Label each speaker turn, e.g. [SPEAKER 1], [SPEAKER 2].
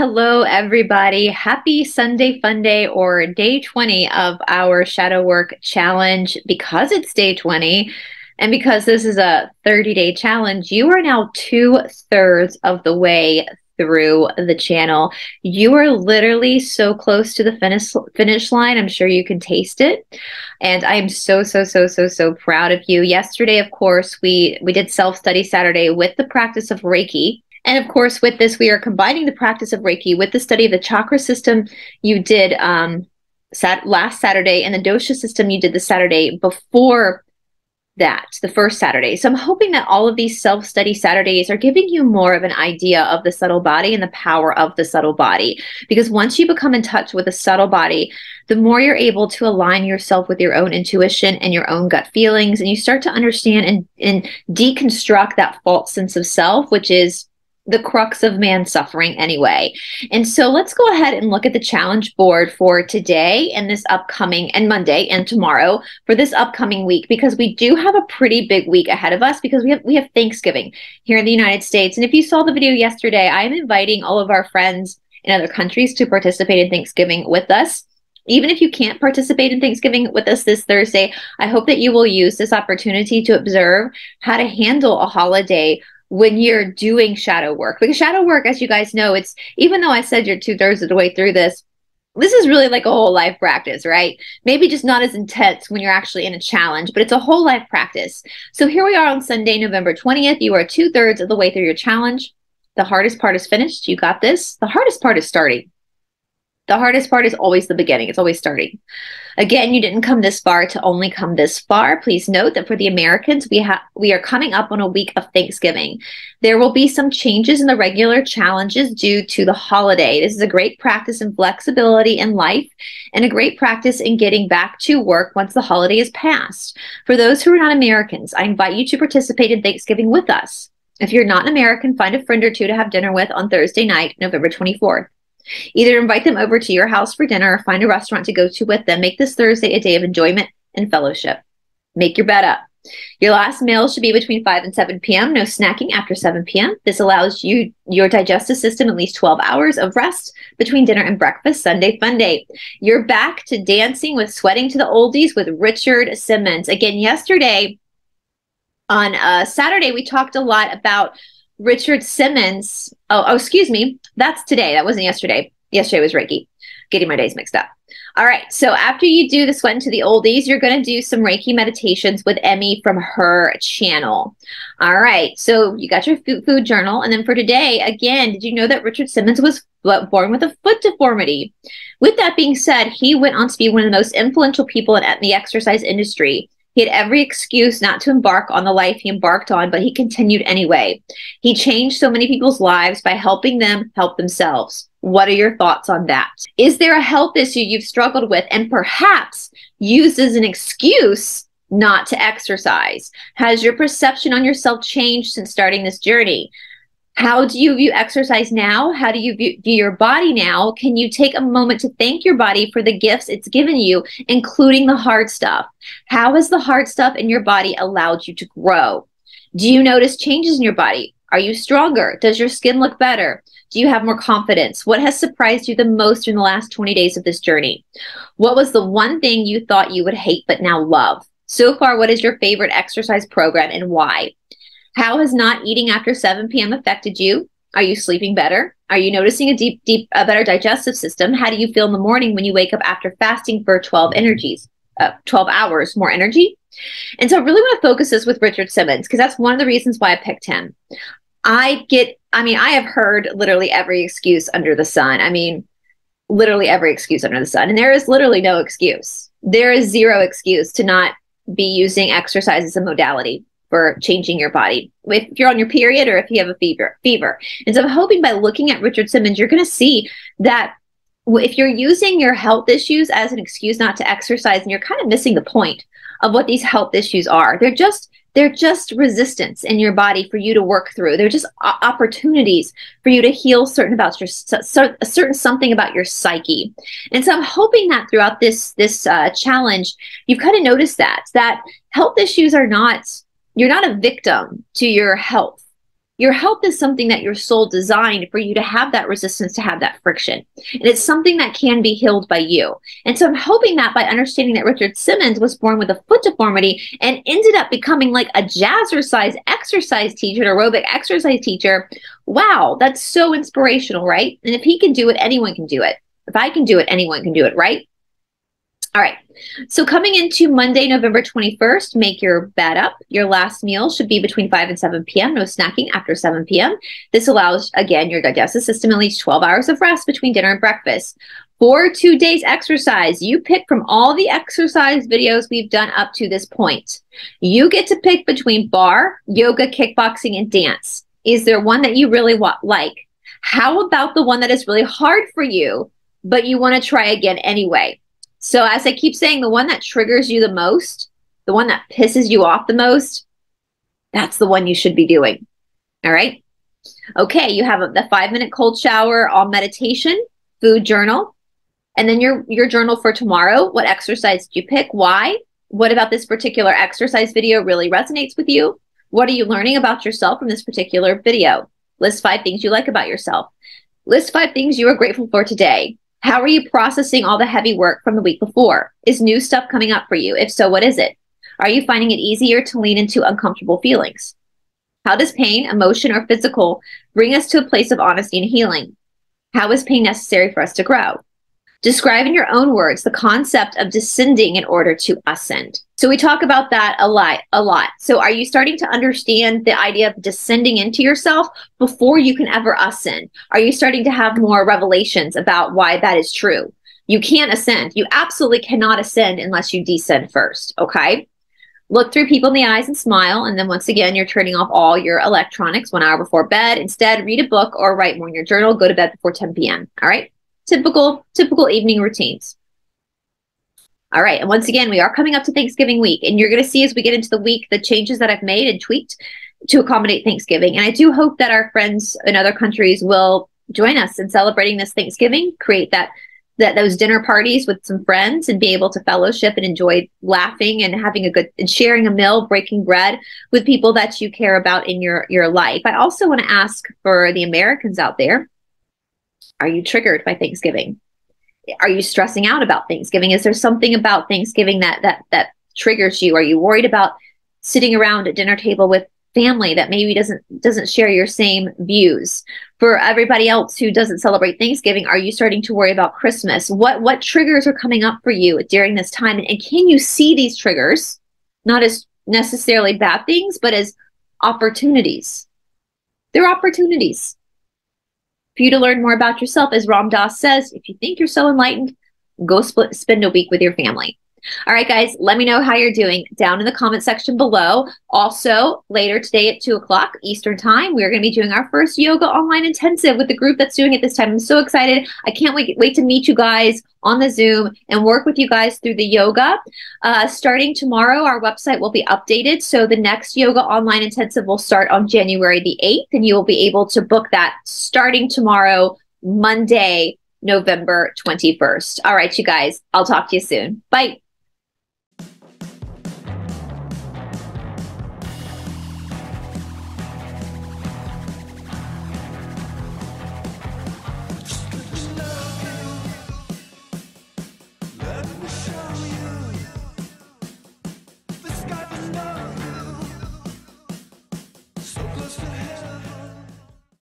[SPEAKER 1] Hello, everybody. Happy Sunday Fun Day or day 20 of our Shadow Work Challenge. Because it's day 20 and because this is a 30 day challenge, you are now two thirds of the way through the channel. You are literally so close to the finish finish line. I'm sure you can taste it. And I am so so so so so proud of you. Yesterday, of course, we we did self-study Saturday with the practice of Reiki. And of course, with this, we are combining the practice of Reiki with the study of the chakra system you did um, sat- last Saturday and the dosha system you did the Saturday before that, the first Saturday. So I'm hoping that all of these self study Saturdays are giving you more of an idea of the subtle body and the power of the subtle body. Because once you become in touch with the subtle body, the more you're able to align yourself with your own intuition and your own gut feelings, and you start to understand and, and deconstruct that false sense of self, which is the crux of man suffering anyway. And so let's go ahead and look at the challenge board for today and this upcoming and Monday and tomorrow for this upcoming week because we do have a pretty big week ahead of us because we have we have Thanksgiving here in the United States. And if you saw the video yesterday, I am inviting all of our friends in other countries to participate in Thanksgiving with us. Even if you can't participate in Thanksgiving with us this Thursday, I hope that you will use this opportunity to observe how to handle a holiday when you're doing shadow work. Because shadow work, as you guys know, it's even though I said you're two thirds of the way through this, this is really like a whole life practice, right? Maybe just not as intense when you're actually in a challenge, but it's a whole life practice. So here we are on Sunday, November 20th. You are two thirds of the way through your challenge. The hardest part is finished. You got this. The hardest part is starting. The hardest part is always the beginning. It's always starting. Again, you didn't come this far to only come this far. Please note that for the Americans, we have we are coming up on a week of Thanksgiving. There will be some changes in the regular challenges due to the holiday. This is a great practice in flexibility in life and a great practice in getting back to work once the holiday is passed. For those who are not Americans, I invite you to participate in Thanksgiving with us. If you're not an American, find a friend or two to have dinner with on Thursday night, November 24th. Either invite them over to your house for dinner or find a restaurant to go to with them. Make this Thursday a day of enjoyment and fellowship. Make your bed up. Your last meal should be between 5 and 7 p.m. No snacking after 7 p.m. This allows you your digestive system at least 12 hours of rest between dinner and breakfast. Sunday fun day. You're back to dancing with sweating to the oldies with Richard Simmons. Again, yesterday on uh, Saturday we talked a lot about Richard Simmons. Oh, oh, excuse me. That's today. That wasn't yesterday. Yesterday was Reiki. Getting my days mixed up. All right. So after you do the sweatin' to the oldies, you're going to do some Reiki meditations with Emmy from her channel. All right. So you got your food, food journal. And then for today, again, did you know that Richard Simmons was born with a foot deformity? With that being said, he went on to be one of the most influential people in the exercise industry. He had every excuse not to embark on the life he embarked on, but he continued anyway. He changed so many people's lives by helping them help themselves. What are your thoughts on that? Is there a health issue you've struggled with and perhaps used as an excuse not to exercise? Has your perception on yourself changed since starting this journey? How do you view exercise now? How do you view, your body now? Can you take a moment to thank your body for the gifts it's given you, including the hard stuff? How has the hard stuff in your body allowed you to grow? Do you notice changes in your body? Are you stronger? Does your skin look better? Do you have more confidence? What has surprised you the most in the last 20 days of this journey? What was the one thing you thought you would hate but now love? So far, what is your favorite exercise program and why? How has not eating after 7 p.m. affected you? Are you sleeping better? Are you noticing a deep, deep, a better digestive system? How do you feel in the morning when you wake up after fasting for 12 energies, uh, 12 hours more energy? And so I really want to focus this with Richard Simmons because that's one of the reasons why I picked him. I get, I mean, I have heard literally every excuse under the sun. I mean, literally every excuse under the sun. And there is literally no excuse. There is zero excuse to not be using exercise as a modality for changing your body if you're on your period or if you have a fever fever. And so i'm hoping by looking at richard simmons you're going to see that if you're using your health issues as an excuse not to exercise and you're kind of missing the point of what these health issues are they're just they're just resistance in your body for you to work through. They're just opportunities for you to heal certain about your certain something about your psyche. And so i'm hoping that throughout this this uh, challenge you've kind of noticed that that health issues are not you're not a victim to your health. Your health is something that your soul designed for you to have that resistance, to have that friction. And it's something that can be healed by you. And so I'm hoping that by understanding that Richard Simmons was born with a foot deformity and ended up becoming like a jazzercise exercise teacher, an aerobic exercise teacher, wow, that's so inspirational, right? And if he can do it, anyone can do it. If I can do it, anyone can do it, right? All right. So coming into Monday, November 21st, make your bed up. Your last meal should be between 5 and 7 p.m. No snacking after 7 p.m. This allows, again, your digestive system at least 12 hours of rest between dinner and breakfast. For two days exercise, you pick from all the exercise videos we've done up to this point. You get to pick between barre, yoga, kickboxing, and dance. Is there one that you really want, like? How about the one that is really hard for you, but you want to try again anyway? So, as I keep saying, the one that triggers you the most, the one that pisses you off the most, that's the one you should be doing. All right. Okay, you have the five minute cold shower, all meditation, food journal, and then your your journal for tomorrow. What exercise did you pick? Why? What about this particular exercise video really resonates with you? What are you learning about yourself from this particular video? List five things you like about yourself. List five things you are grateful for today. How are you processing all the heavy work from the week before? Is new stuff coming up for you? If so, what is it? Are you finding it easier to lean into uncomfortable feelings? How does pain, emotion, or physical bring us to a place of honesty and healing? How is pain necessary for us to grow? Describe in your own words the concept of descending in order to ascend. So we talk about that a lot, a lot. So are you starting to understand the idea of descending into yourself before you can ever ascend? Are you starting to have more revelations about why that is true? You can't ascend. You absolutely cannot ascend unless you descend first. Okay. Look through people in the eyes and smile. And then once again, you're turning off all your electronics one hour before bed. Instead, read a book or write more in your journal. Go to bed before 10 p.m. All right typical typical evening routines. All right, and once again, we are coming up to Thanksgiving week, and you're going to see as we get into the week the changes that I've made and tweaked to accommodate Thanksgiving. And I do hope that our friends in other countries will join us in celebrating this Thanksgiving, create that that those dinner parties with some friends and be able to fellowship and enjoy laughing and having a good and sharing a meal, breaking bread with people that you care about in your your life. I also want to ask for the Americans out there are you triggered by Thanksgiving? Are you stressing out about Thanksgiving? Is there something about Thanksgiving that that that triggers you? Are you worried about sitting around a dinner table with family that maybe doesn't doesn't share your same views for everybody else who doesn't celebrate thanksgiving are you starting to worry about christmas what what triggers are coming up for you during this time and, and can you see these triggers not as necessarily bad things but as opportunities they're opportunities for you to learn more about yourself, as Ram Dass says, if you think you're so enlightened, go spend a week with your family. All right, guys, let me know how you're doing down in the comment section below. Also, later today at 2 o'clock Eastern Time, we're going to be doing our first yoga online intensive with the group that's doing it this time. I'm so excited. I can't wait, wait to meet you guys on the Zoom and work with you guys through the yoga. Uh, starting tomorrow, our website will be updated. So the next yoga online intensive will start on January the 8th, and you will be able to book that starting tomorrow, Monday, November 21st. All right, you guys, I'll talk to you soon. Bye.